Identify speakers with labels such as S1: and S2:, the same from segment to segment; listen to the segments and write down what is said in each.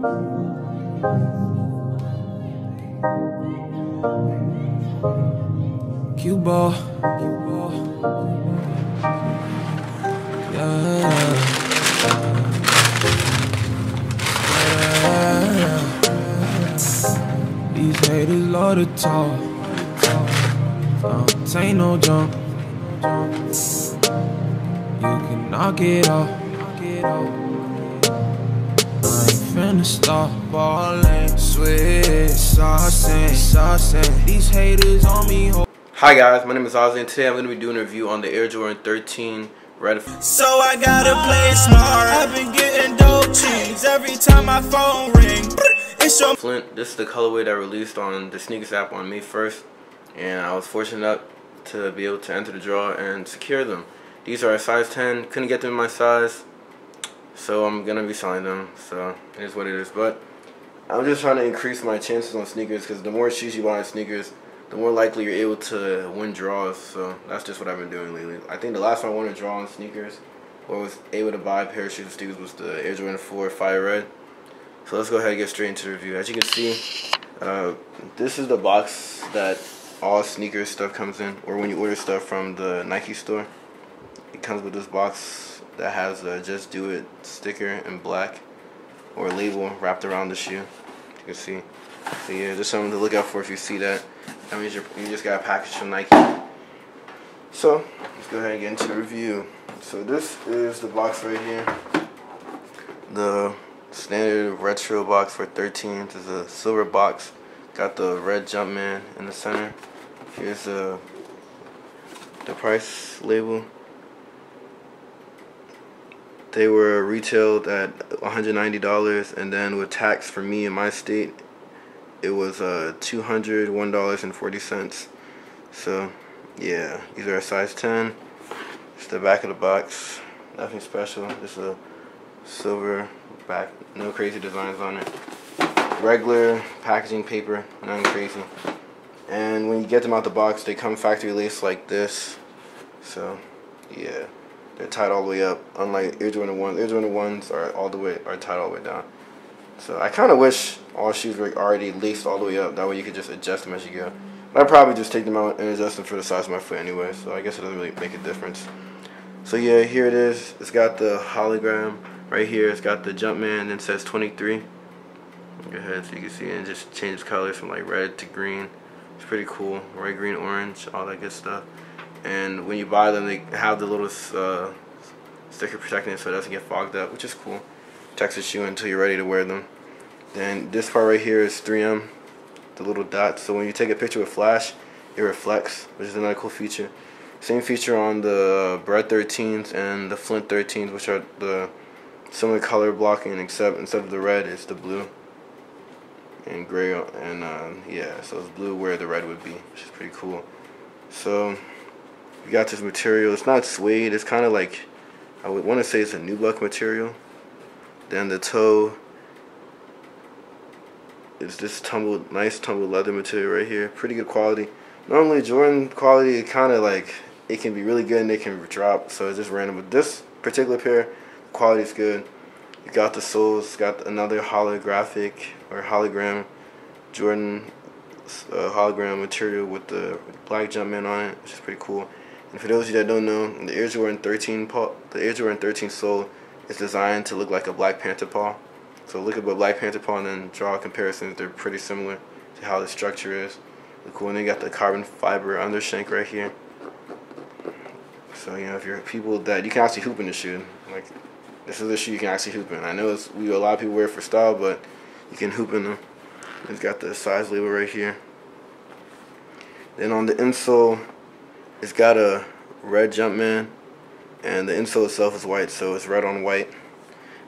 S1: Cue ball. These haters love to talk. Uh, ain't no jump. You can knock it off. Finna stop ballin'. Switch, saucing, saucing. These haters on me.
S2: Hi guys, my name is Ozzy and today I'm going to be doing a review on the Air Jordan 13 Red.
S1: So I gotta play smart. I've been getting dope cheese every time my phone ring. It's your
S2: Flint. This is the colorway that released on the SNKRS app on May 1st, and I was fortunate enough to be able to enter the draw and secure them. These are a size 10. Couldn't get them in my size, so I'm gonna be selling them. So it is what it is. But I'm just trying to increase my chances on SNKRS because the more shoes you buy on SNKRS, the more likely you're able to win draws. So that's just what I've been doing lately. I think the last time I won a draw on SNKRS or was able to buy a pair of shoes and SNKRS was the Air Jordan 4 Fire Red. So let's go ahead and get straight into the review. As you can see, uh, this is the box that all SNKRS stuff comes in, or when you order stuff from the Nike store. It comes with this box that has a Just Do It sticker in black or label wrapped around the shoe. You can see. So yeah, just something to look out for if you see that. That means you just got a package from Nike. So let's go ahead and get into the review. So this is the box right here. The standard retro box for 13. This is a silver box. Got the red Jumpman in the center. Here's the the price label. They were retailed at $190 and then with tax for me in my state it was uh $201.40 so yeah these are a size 10 it's the back of the box. Nothing special. Just a silver back no crazy designs on it. Regular packaging paper nothing crazy. And when you get them out the box they come factory laced like this. So yeah they're tied all the way up unlike Air Jordan 1s Air Jordan 1s are all the way are tied all the way down so I kind of wish all shoes were already laced all the way up. That way you could just adjust them as you go. But I'd probably just take them out and adjust them for the size of my foot anyway. So I guess it doesn't really make a difference. So yeah, here it is. It's got the hologram right here. It's got the Jumpman and it says 23. Go ahead so you can see it. And just changes colors from like red to green. It's pretty cool. Red, green, orange, all that good stuff. And when you buy them, they have the little uh, sticker protecting it so it doesn't get fogged up, which is cool. Protects the shoe until you're ready to wear them. Then this part right here is 3M, the little dot. So when you take a picture with flash, it reflects, which is another cool feature. Same feature on the Bred 13s and the Flint 13s, which are the similar color blocking, except instead of the red, it's the blue and gray. And uh, yeah, so it's blue where the red would be, which is pretty cool. So we got this material. It's not suede. It's kind of like I would want to say it's a new nubuck material. Then the toe is this tumbled, nice tumbled leather material right here. Pretty good quality. Normally Jordan quality, kind of like, it can be really good and it can drop, so it's just random. But this particular pair, quality is good. You got the soles, got another holographic or hologram Jordan uh, hologram material with the black Jumpman on it, which is pretty cool. And for those of you that don't know, the Air Jordan 13 paw, the Air Jordan 13 sole is designed to look like a Black Panther paw. So look at what Black Panther paw and then draw comparisons. They're pretty similar to how the structure is. Look cool. And they got the carbon fiber undershank right here. So you know if you're people that you can actually hoop in the shoe, like this is a shoe you can actually hoop in. I know it's we a lot of people wear it for style, but you can hoop in them. It's got the size label right here. Then on the insole, it's got a red Jumpman and the insole itself is white, so it's red on white.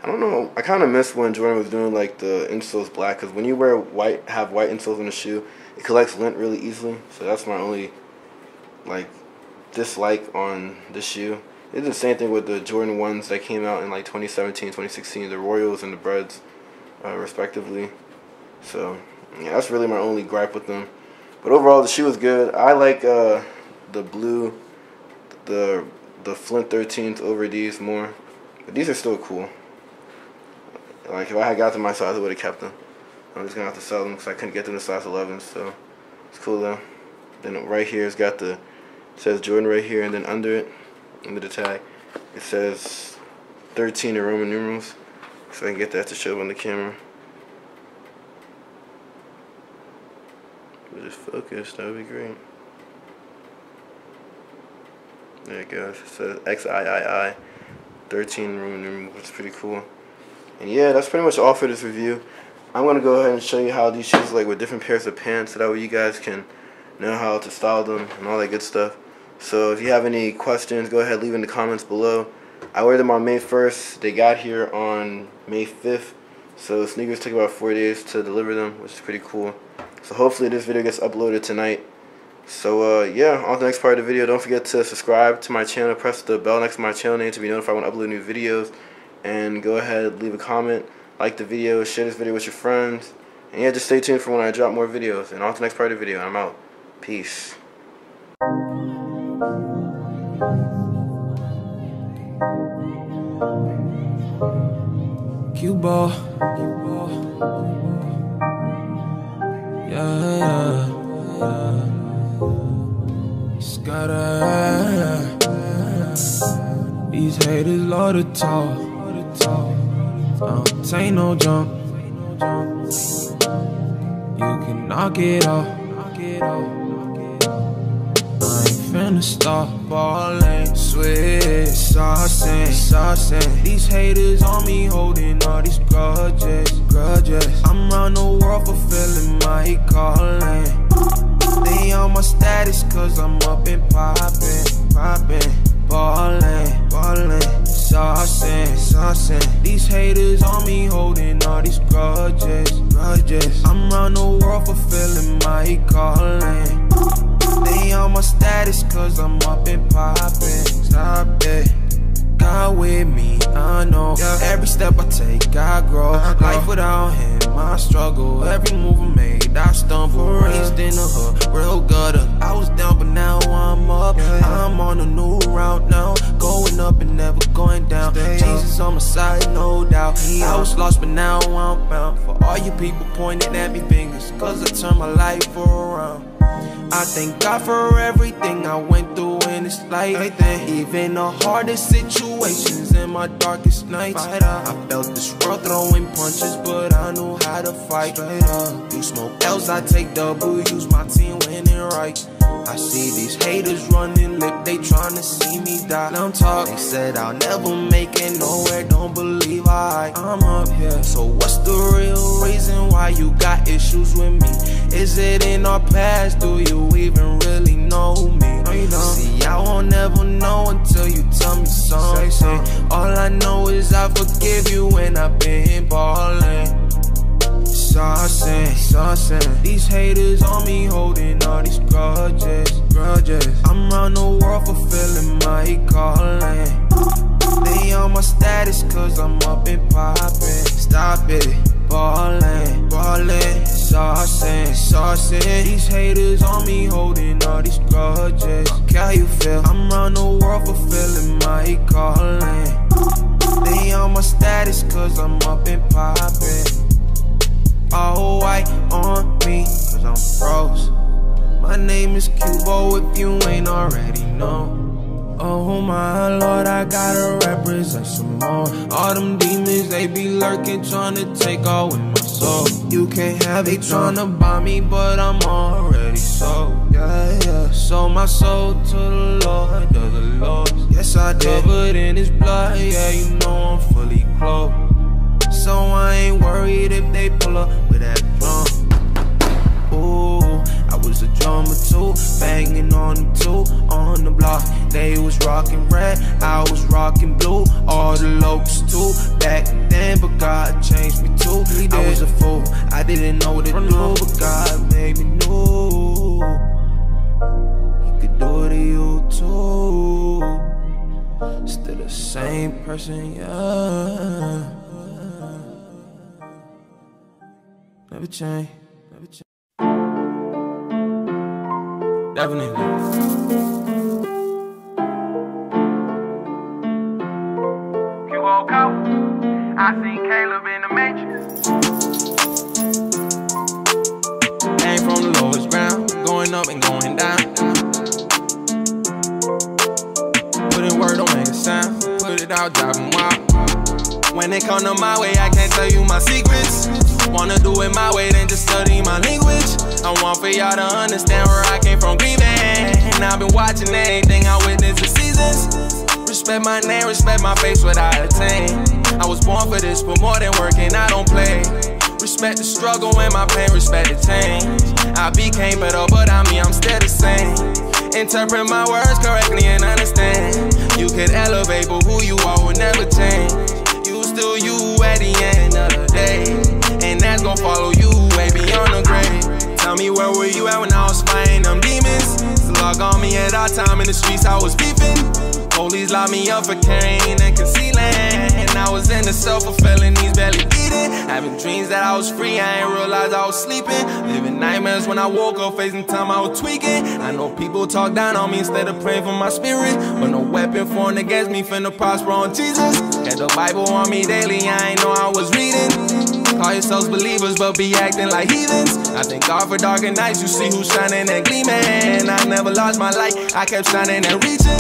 S2: I don't know. I kind of miss when Jordan was doing like the insoles black, because when you wear white, have white insoles in the shoe, it collects lint really easily. So that's my only like dislike on this shoe. It's the same thing with the Jordan ones that came out in like 2017, 2016, the Royals and the Breds, uh, respectively. So yeah, that's really my only gripe with them. But overall, the shoe is good. I like uh, the blue, the the Flint 13s over these more. But these are still cool. Like if I had got them my size, I would have kept them. I'm just gonna have to sell them because I couldn't get them to size 11. So it's cool though. Then right here it's got the it says Jordan right here, and then under it, under the tag, it says 13 in Roman numerals. So I can get that to show up on the camera. Just focus, that would be great. There it goes. It says XIII, 13 room which is pretty cool. And yeah, that's pretty much all for this review. I'm gonna go ahead and show you how these shoes like with different pairs of pants, so that way you guys can know how to style them and all that good stuff. So if you have any questions, go ahead leave in the comments below. I wear them on May 1st. They got here on May 5th. So SNKRS took about four days to deliver them, which is pretty cool. So hopefully this video gets uploaded tonight. So uh, yeah, on the next part of the video, don't forget to subscribe to my channel. Press the bell next to my channel name to be notified when I upload new videos. And go ahead, leave a comment, like the video, share this video with your friends. And yeah, just stay tuned for when I drop more videos. And on to the next part of the video. I'm out. Peace.
S1: Cuba. Cuba. Yeah, yeah, yeah. Scatter. These haters love to talk. Uh, ain't no jump. You can knock it off. I ain't finna stop ballin', switch, saucin', saucin'. These haters on me holding all these grudges, grudges. I'm round the world fulfilling my calling. They on my status cause I'm up and poppin', poppin', ballin', ballin', saucin', saucin'. These haters on me holding all these grudges, grudges. I'm round the world fulfilling my calling. They on my status cause I'm up and poppin'. Stop it. God with me, I know. Every step I take, I grow. Life without him, I struggle. Every move I made, I stumble. In the hood, real gutter. I was down, but now I'm up. I'm on a new route now. Going up and never going down. Jesus on my side, no doubt. I was lost, but now I'm found. For all you people pointing at me fingers, cause I turned my life around. I thank God for everything I went through in this life. Even the hardest situations in my darkest nights. I felt this world throwing punches, but I knew how to fight. You smoke L's, I take W's, my team winning right. I see these haters running lip, they tryna see me die. Now I'm talking, they said I'll never make it nowhere, don't believe I. I'm up here, so what's the real reason why you got issues with me? Is it in our past? Do you even really know me? No, you don't. See, I won't never know until you tell me something. All I know is I forgive you when I've been ballin'. Saucin', saucin'. These haters on me holding all these grudges, grudges. I'm round the world fulfilling my calling. They on my status cause I'm up and poppin'. Stop it, ballin', ballin', saucin', saucin'. These haters on me holding all these grudges. How you feel? I'm round the world fulfilling my calling. They on my status cause I'm up and poppin'. All white on me cause I'm froze. My name is Cubo if you ain't already know. Oh my lord, I gotta represent some more. All them demons, they be lurking, tryna take all with my soul. You can't have it, tryna buy me, but I'm already sold. Yeah, yeah. Sold my soul to the Lord, to the Lord. Yes, I did. Covered in His blood, yeah, you know I'm fully clothed. So I ain't worried if they pull up with that drum. Ooh, I was a drummer too, banging on them too, on the block. They was rocking red, I was rocking blue. All the locals too, back then, but God changed me too. I was a fool, I didn't know what to do, but God made me new. He could do it to you too. Still the same person, yeah. never change, never change. Definitely.
S3: You I seen Caleb in the
S1: matrix. Came from the lowest ground, going up and going down. Putting word on make a sound, put it out, driving wild. When it come to my way, I can't tell you my secrets. Wanna do it my way, then just study my language. I want for y'all to understand where I came from grieving. And I've been watching everything I witnessed the seasons. Respect my name, respect my face, what I attain. I was born for this, but more than working, I don't play. Respect the struggle and my pain, respect the change. I became better, but I mean, I'm still the same. Interpret my words correctly and understand. You could elevate, but who you are will never change. You still you at the end of the day. And that's gonna follow you way beyond the grave. Tell me where were you at when I was fighting them demons? Slug on me at our time in the streets, I was beefing. Police locked me up for carrying and concealing. And I was in the self-fulfilling, these belly beating. Having dreams that I was free, I ain't realize I was sleeping. Living nightmares when I woke up, facing time I was tweaking. I know people talk down on me instead of praying for my spirit. But no weapon formed against me finna prosper on Jesus. Had the Bible on me daily, I ain't know I was reading. Call yourselves believers, but be acting like heathens. I thank God for darker nights, you see who's shining and gleaming. I never lost my light, I kept shining and reaching.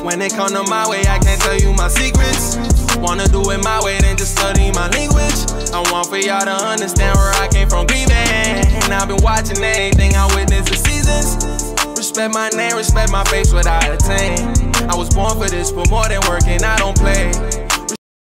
S1: When it come to my way, I can't tell you my secrets. Wanna do it my way, then just study my language. I want for y'all to understand where I came from grieving. And I've been watching everything I witnessed the seasons. Respect my name, respect my face, what I attain. I was born for this, but more than working, I don't play.